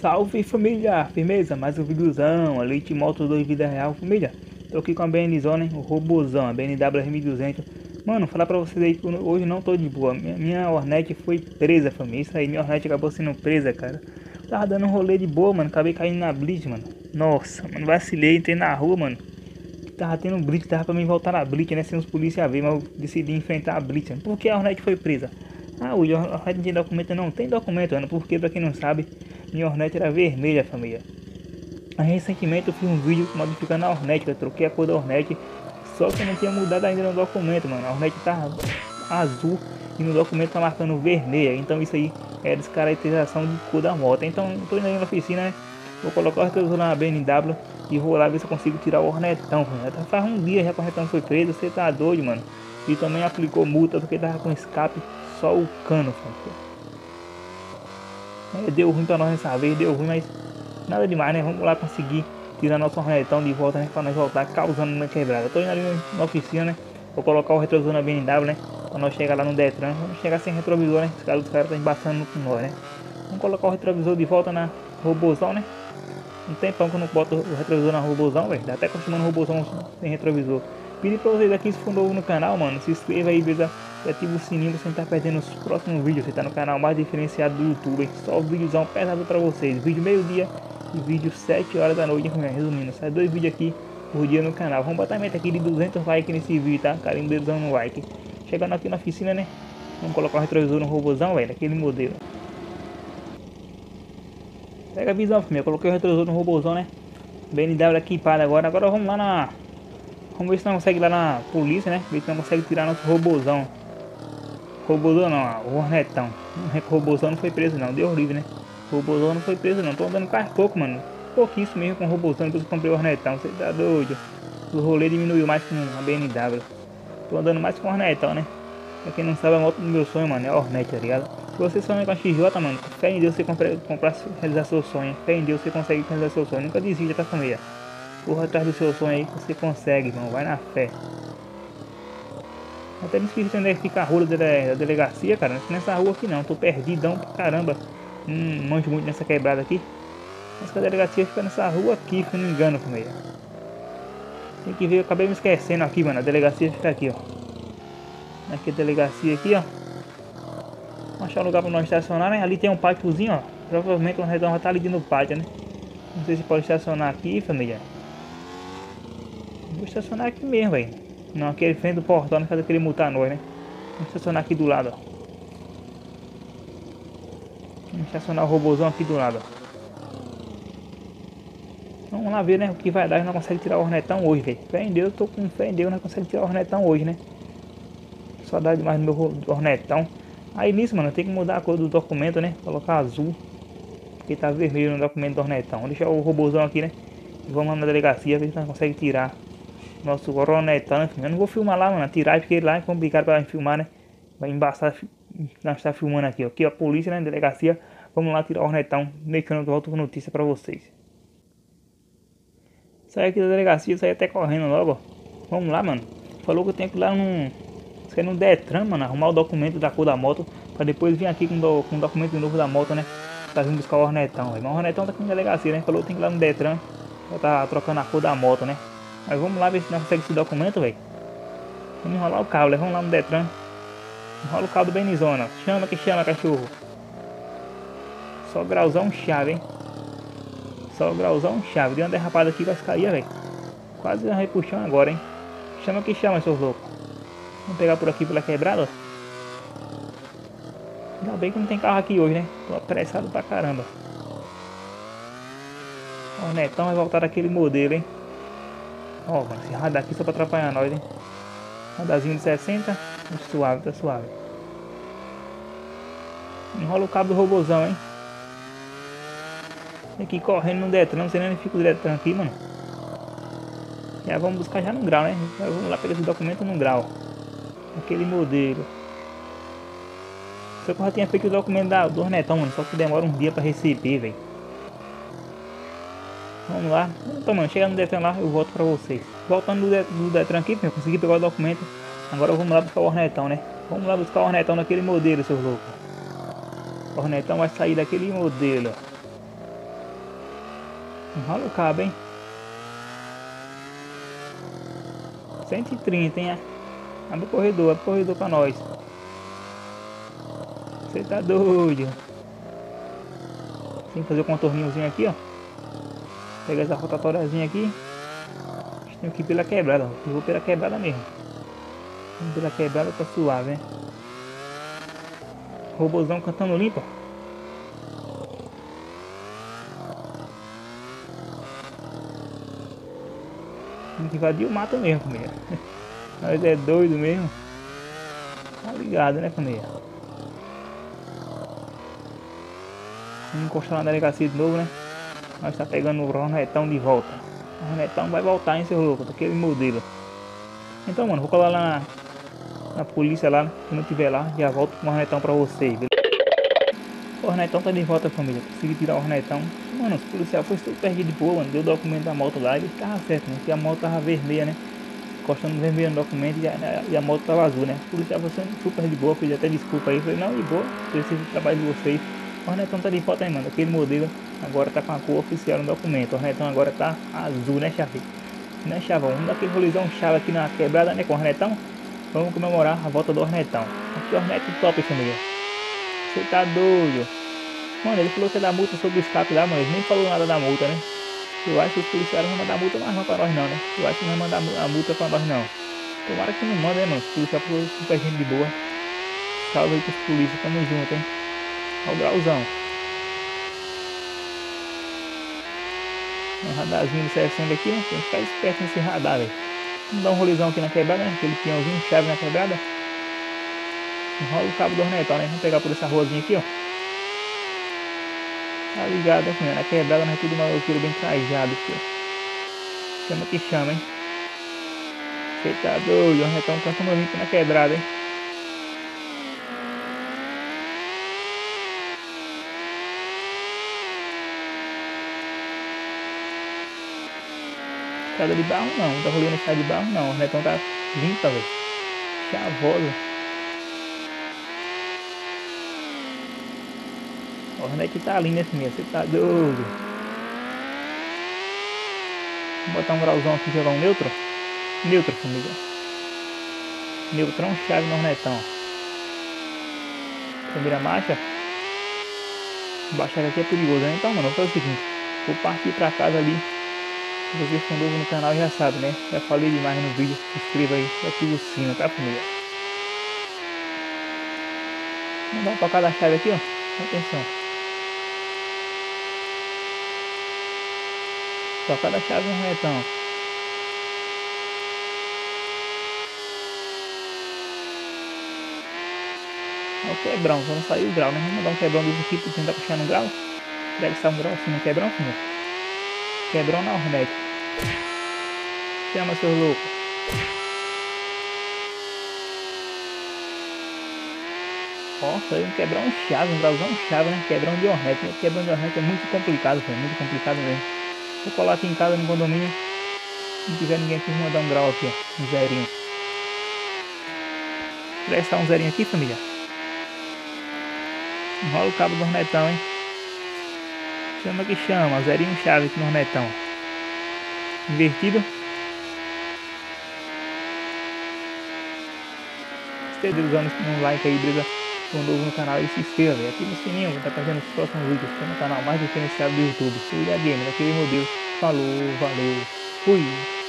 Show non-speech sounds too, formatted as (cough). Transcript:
Salve família, firmeza, mais um videozão, a Leite Moto 2 Vida Real, família. Tô aqui com a BNzona, o robozão, a BNW 1200 Mano, falar pra vocês aí que hoje não tô de boa, minha, minha Hornet foi presa família, isso aí, minha Hornet acabou sendo presa, cara. Tava dando um rolê de boa, mano, acabei caindo na blitz, mano. Nossa, mano, vacilei, entrei na rua, mano. Tava tendo blitz, tava pra mim voltar na blitz, né, sem os polícia ver, mas eu decidi enfrentar a blitz, mano. Por que a Hornet foi presa? Ah, o Hornet tem documento, não tem documento, mano, porque pra quem não sabe minha Hornet era vermelha, família. Recentemente eu fiz um vídeo modificando a Hornet, eu troquei a cor da Hornet, só que eu não tinha mudado ainda no documento, mano. A Hornet tá azul e no documento tá marcando vermelha, então isso aí é descaracterização de cor da moto. Então, tô indo aí na oficina, né? Vou colocar o retrovisor na BMW e vou lá ver se eu consigo tirar o Hornetão, mano. Faz um dia já que o Hornetão foi preso, você tá doido, mano. E também aplicou multa porque tava com escape só o cano, família. É, deu ruim pra nós dessa vez, deu ruim, mas nada demais, né? Vamos lá conseguir tirar nosso Hornetão de volta, né? Pra nós voltar causando uma quebrada. tô indo ali na oficina, né? Vou colocar o retrovisor na BMW, né? Pra nós chegar lá no Detran. Vamos chegar sem retrovisor, né? Os caras, estão embaçando com nós, né? Vamos colocar o retrovisor de volta na robozão, né? Um tempão que eu não boto o retrovisor na robozão, velho. Até acostumando o sem retrovisor. Pedir pra vocês aqui, se for novo no canal, mano, se inscreva aí, beleza? E ativa o sininho pra você não estar tá perdendo os próximos vídeos. Você tá no canal mais diferenciado do YouTube, hein? Só vídeozão pesado pra vocês. Vídeo meio-dia e vídeo 7 horas da noite, resumindo. Sai dois vídeos aqui por dia no canal. Vamos botar a meta aqui de 200 likes nesse vídeo, tá? Carinho dedão no like. Chegando aqui na oficina, né? Vamos colocar o retrovisor no robôzão, velho, aquele modelo. Pega a visão, família. Coloquei o retrovisor no robôzão, né? BMW equipado agora. Agora vamos lá na Vamos ver se não consegue lá na polícia, né? Ver se não consegue tirar nosso robôzão. Robôzão não, o Hornetão. O robôzão não foi preso não, deu horrível, né? O robôzão não foi preso não, tô andando quase pouco, mano. Pouquíssimo mesmo com o robôzão, depois que comprei o Hornetão, você tá doido. O rolê diminuiu mais com a BMW. Tô andando mais com o Hornetão, né? Pra quem não sabe, a moto do meu sonho, mano, é a Hornet, tá ligado? Se você sonha com a XJ, mano, fé em Deus você comprar, comprar realizar seu sonho. Fé em Deus você consegue realizar seu sonho. Nunca desista, tá família? Corra atrás do seu sonho aí você consegue, irmão. Vai na fé. Até me esqueci onde é que fica a rua da, delegacia, cara. Não nessa rua aqui não. Tô perdidão pra caramba. Não manjo muito nessa quebrada aqui. Mas que a delegacia fica nessa rua aqui, se não me engano, família. Tem que ver, eu acabei me esquecendo aqui, mano. A delegacia fica aqui, ó. Aqui a delegacia aqui, ó. Vamos achar um lugar pra nós estacionar, né? Ali tem um pátiozinho, ó. Provavelmente o redor já tá ali no pátio, né? Não sei se pode estacionar aqui, família. Vou estacionar aqui mesmo, velho. Não, aquele frente do portão, não faz aquele multar nós, né? Vamos estacionar aqui do lado, ó. Vamos estacionar o robôzão aqui do lado, ó. Vamos lá ver, né? O que vai dar. A não consegue tirar o hornetão hoje, velho. Fé em Deus, tô com fé em Deus, não consegue tirar o hornetão hoje, né? Só dá demais no meu hornetão. Aí nisso, mano, tem que mudar a cor do documento, né? Colocar azul. Porque tá vermelho no documento do hornetão. Vou deixar o robôzão aqui, né? Vamos lá na delegacia ver se nós consegue tirar nosso coronetão, enfim. Eu não vou filmar lá, mano. Tirar porque lá é complicado pra filmar, né? Vai embaçar. Nós está filmando aqui, ó. A polícia, né? Delegacia. Vamos lá tirar o hornetão. Deixando de volta com notícia pra vocês. Saí aqui da delegacia, saí até correndo logo, ó. Vamos lá, mano. Falou que eu tenho que ir lá num. Sair no Detran, mano. Arrumar o documento da cor da moto. Pra depois vir aqui com, do, com o documento novo da moto, né? Pra vir buscar o hornetão, Mas o hornetão tá aqui na delegacia, né? Falou que tem que ir lá no Detran. Pra tá trocando a cor da moto, né? Mas vamos lá ver se nós conseguimos esse documento, velho. Vamos enrolar o cabo, vamos lá no Detran. Enrola o cabo do Benizona. Chama que chama, cachorro. Só grauzão chave, hein. Só grauzão chave. Deu uma derrapada aqui, quase caía, velho. Quase arrei puxão agora, hein. Chama que chama, seus loucos. Vamos pegar por aqui pela quebrada, Ainda bem que não tem carro aqui hoje, né? Tô apressado pra caramba. O Netão vai voltar daquele modelo, hein? Ó, mano, esse radar aqui só pra atrapalhar nós, hein? Radarzinho de 60, tá suave, tá suave. Enrola o cabo do robozão, hein? Aqui correndo no Detran, não sei nem onde fica o Detran aqui, mano. Já vamos buscar já no grau, né? Já vamos lá pegar esse documento no grau. Aquele modelo. Só que eu já tinha feito o documento da, do Ornetão, mano. Só que demora um dia pra receber, velho. Vamos lá. Então, mano, chega no Detran lá, eu volto pra vocês. Voltando do, do Detran aqui, eu consegui pegar o documento. Agora vamos lá buscar o Hornetão, né? Vamos lá buscar o Hornetão naquele modelo, seus loucos. O Hornetão vai sair daquele modelo. Enrola o cabo, hein? 130, hein? Abre o corredor, abre o corredor pra nós. Você tá doido. Tem que fazer o contorninhozinho aqui, ó. Pegar essa rotatóriazinha aqui. Tem que ir pela quebrada. Eu vou pela quebrada mesmo. Pela quebrada tá suave, hein? Robozão cantando limpo, ó. Tem que invadir o mato mesmo, família. (laughs) Nós é doido mesmo. Tá ligado, né, família? Vamos encostar na delegacia de novo, né? Nós tá pegando o Ronetão de volta. O Ronetão vai voltar, hein, seu louco? Daquele modelo. Então, mano, vou colar lá na, na polícia lá. Né? Não tiver lá, já volto com o Ronetão pra vocês, beleza? O Hornetão tá de volta, família. Consegui tirar o Hornetão. Mano, o policial foi super de boa, mano. Deu o documento da moto lá e tava certo, né? Que a moto tava vermelha, né? Encostando vermelho no documento e a, e a moto tava azul, né? O policial foi super de boa, pedi até desculpa aí. Falei, não, de boa, preciso do trabalho de vocês. O Hornetão tá de volta aí, mano. Aquele modelo agora tá com a cor oficial no documento. O Hornetão agora tá azul, né, chave? Né, chavão? Vamos dar aquele rolezão chave aqui na quebrada, né, com o. Vamos comemorar a volta do Hornetão. Aqui o Hornet top, família. Você tá doido? Mano, ele falou que ia dar multa sobre o escape lá, mas nem falou nada da multa, né? Eu acho que os policiais não vão mandar multa mais não pra nós não, né? Eu acho que não vai mandar a multa pra nós não. Tomara que não manda, né, mano? Os policiais foram super gente de boa. Salve aí pros polícias, tamo junto, hein? Olha o grauzão. Um radarzinho de CSM aqui, né? Tem que ficar esperto nesse radar, velho. Vamos dar um rolezão aqui na quebrada, né? Aquele peãozinho, chave na quebrada. Enrola o cabo do ornetão, né? Vamos pegar por essa ruazinha aqui, ó. Tá ligado, né? Na quebrada, mas é tudo maloqueiro bem trajado aqui, ó. Chama que chama, hein? Você tá doido, o ornetão cantando limpo na quebrada, hein? Estrada de barro não, tá rolando estrada de barro não, o ornetão tá limpa, velho. Chavosa. Hornet tá ali nesse mesmo, você tá doido. Vou botar um grauzão aqui e jogar um neutro. Neutro, família. Neutrão chave no Hornetão. Primeira marcha. Baixar aqui é perigoso, né? Então, mano, vou fazer o seguinte. Vou partir pra casa ali. Você for novo no canal já sabe, né? Já falei demais no vídeo. Se inscreva aí ativa o sino, tá, família? Vamos dar uma tocada a chave aqui, ó. Atenção. Só cada chave um retão. Olha o quebrão, não saiu o grau, né? Vamos dar um quebrão desse aqui pra tentar puxar no grau. Deve estar um grau assim no quebrão, filho. Quebrão na Hornet. Chama seu louco. Ó, saiu um quebrão chave, um grauzão chave, né? Quebrão de Hornet. Quebrão de Hornet é muito complicado, filho. Muito complicado mesmo. Vou colar aqui em casa no condomínio. Se não tiver ninguém aqui, vou mandar um grau aqui, ó. Um zerinho. Vou testar um zerinho aqui, família. Enrola o cabo do hornetão, hein? Chama que chama, zerinho chave aqui no hornetão. Invertido. Se usando um like aí, beleza? for novo no canal e se inscreva e ative o sininho para estar vendo os próximos vídeos aqui no canal mais diferenciado do YouTube. William Gamer, aquele modelo. Falou, valeu, fui!